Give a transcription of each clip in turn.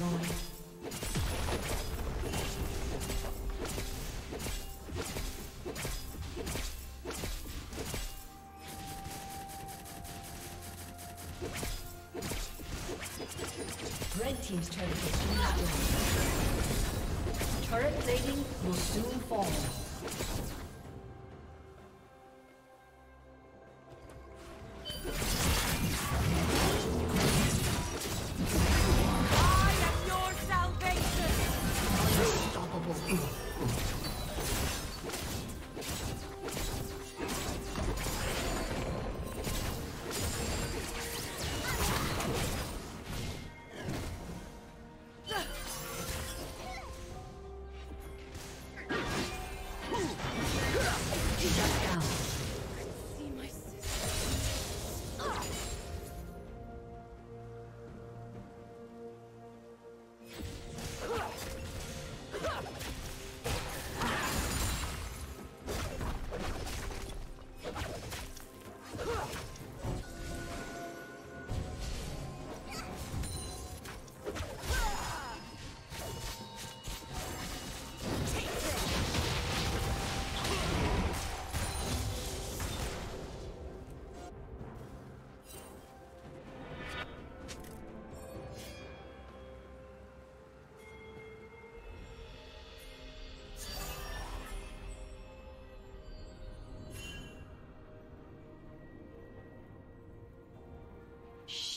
Destroyed. Red team's turret has been destroyed. Turret plating will soon fall.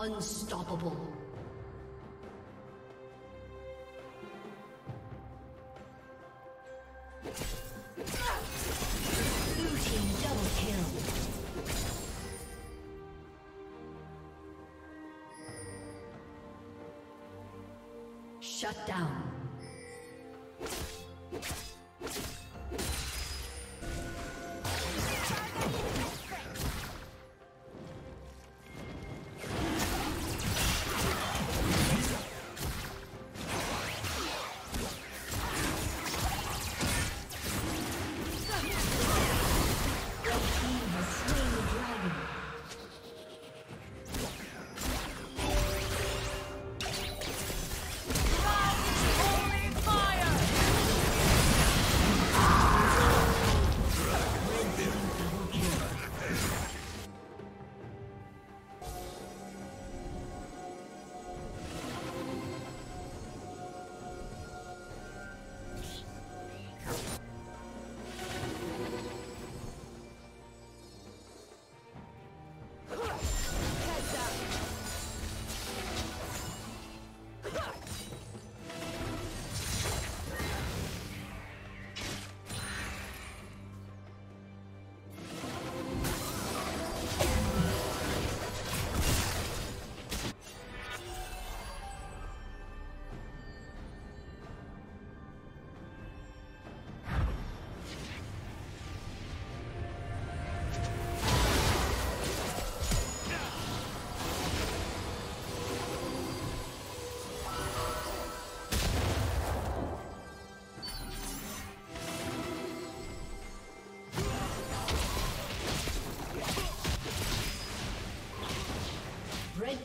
Unstoppable.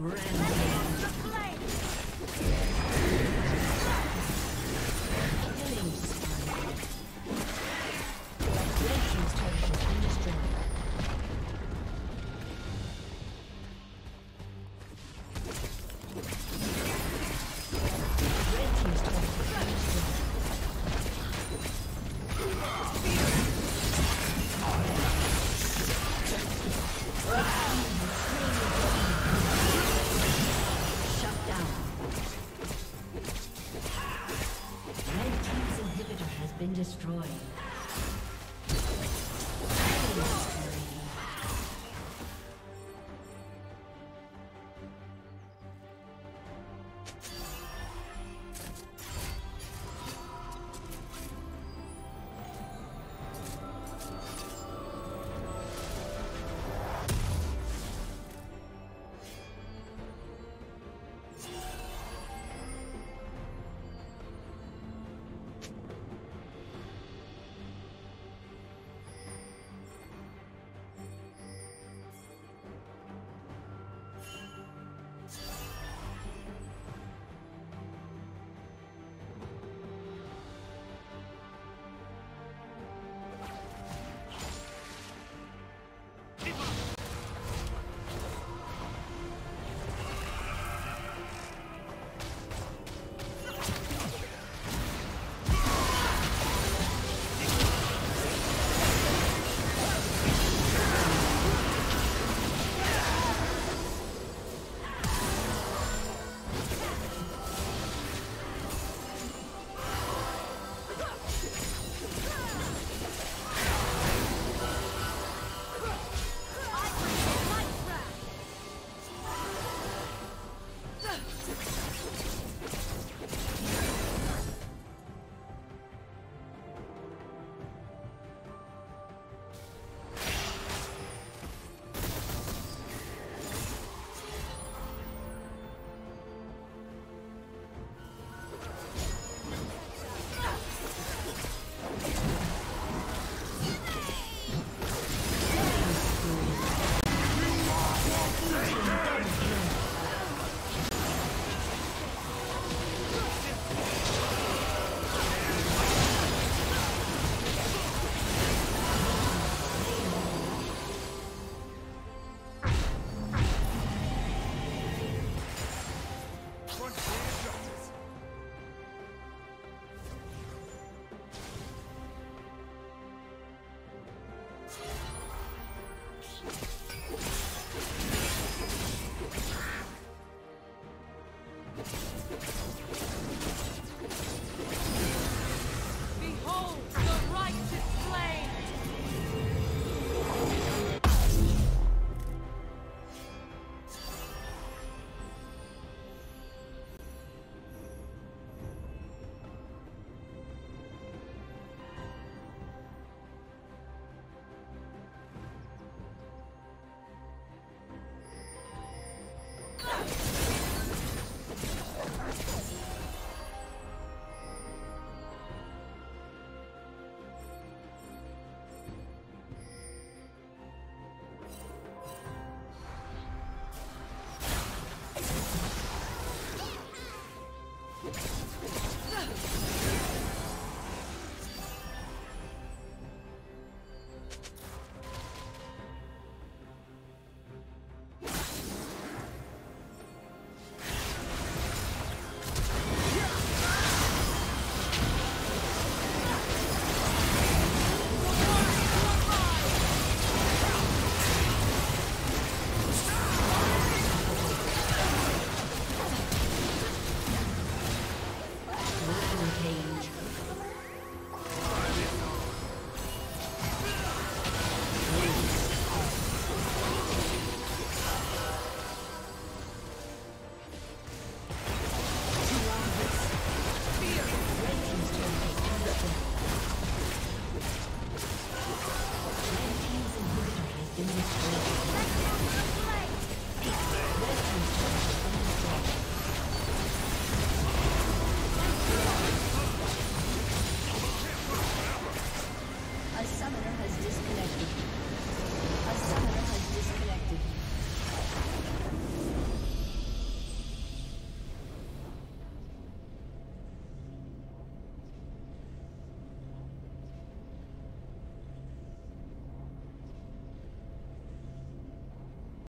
Rampage. Destroyed.